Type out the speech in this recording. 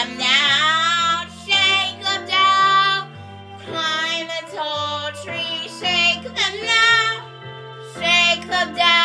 them down, shake them down. Climb a tall tree, shake them now, shake them down.